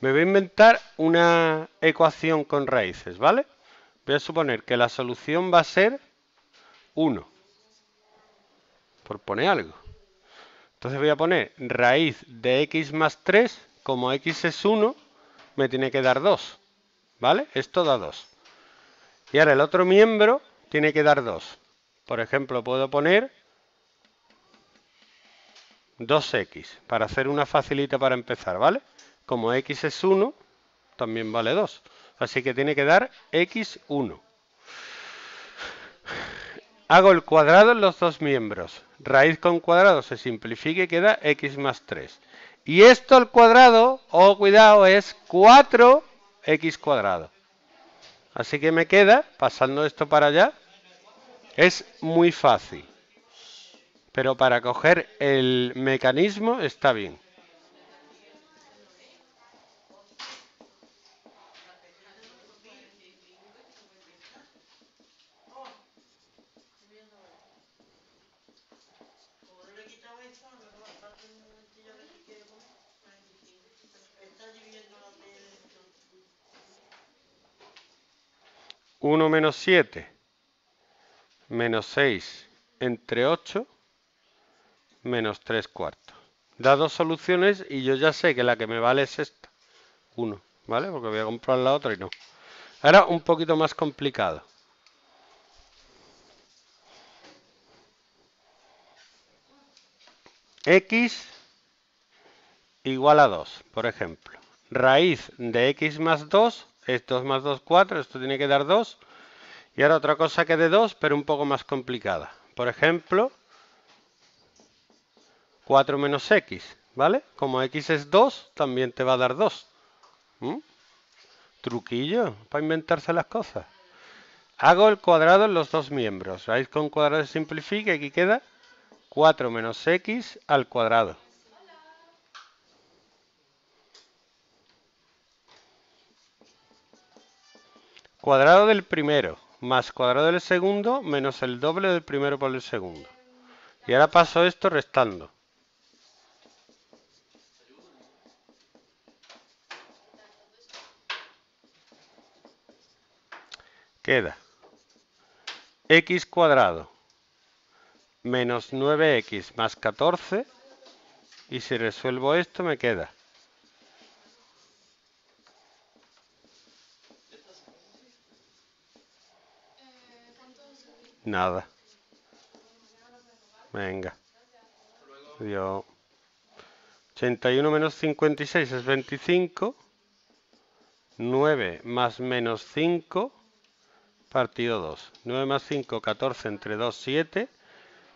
Me voy a inventar una ecuación con raíces, ¿vale? Voy a suponer que la solución va a ser 1. Por poner algo. Entonces voy a poner raíz de x más 3, como x es 1, me tiene que dar 2. ¿Vale? Esto da 2. Y ahora el otro miembro tiene que dar 2. Por ejemplo, puedo poner 2x para hacer una facilita para empezar, ¿vale? Como x es 1, también vale 2. Así que tiene que dar x1. Hago el cuadrado en los dos miembros. Raíz con cuadrado se simplifica y queda x más 3. Y esto al cuadrado, oh cuidado, es 4x cuadrado. Así que me queda, pasando esto para allá, es muy fácil. Pero para coger el mecanismo está bien. 1 menos 7 menos 6 entre 8 menos 3 cuartos. Da dos soluciones y yo ya sé que la que me vale es esta. 1, ¿vale? Porque voy a comprar la otra y no. Ahora un poquito más complicado. x igual a 2, por ejemplo. Raíz de x más 2 es 2 más 2, 4, esto tiene que dar 2. Y ahora otra cosa que de 2, pero un poco más complicada. Por ejemplo, 4 menos x, ¿vale? Como x es 2, también te va a dar 2. ¿Mm? Truquillo para inventarse las cosas. Hago el cuadrado en los dos miembros. Raíz con cuadrado se simplifica aquí queda 4 menos x al cuadrado. Cuadrado del primero más cuadrado del segundo menos el doble del primero por el segundo. Y ahora paso esto restando. Queda x cuadrado menos 9x más 14 y si resuelvo esto me queda Nada. Venga. Dio 81 menos 56 es 25. 9 más menos 5 partido 2. 9 más 5, 14 entre 2, 7.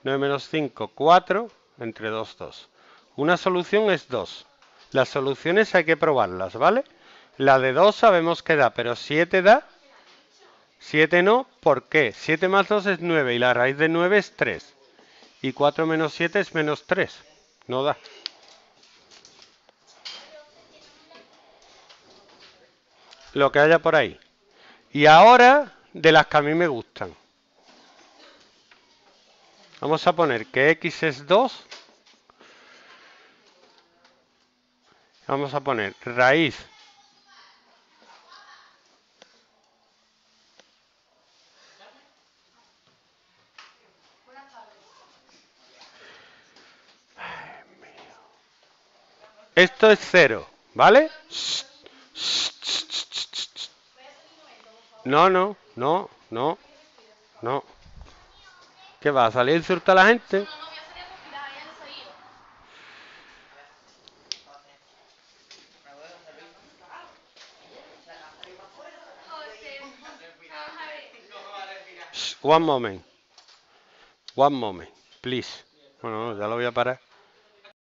9 menos 5, 4 entre 2, 2. Una solución es 2. Las soluciones hay que probarlas, ¿vale? La de 2 sabemos que da, pero 7 da 7 no, ¿por qué? 7 más 2 es 9 y la raíz de 9 es 3. Y 4 menos 7 es menos 3. No da. Lo que haya por ahí. Y ahora, de las que a mí me gustan. Vamos a poner que x es 2. Vamos a poner raíz Esto es cero, ¿vale? No, no, no, no, no. ¿Qué va? ¿A salir a a la gente? One moment. One moment, please. Bueno, ya lo voy a parar.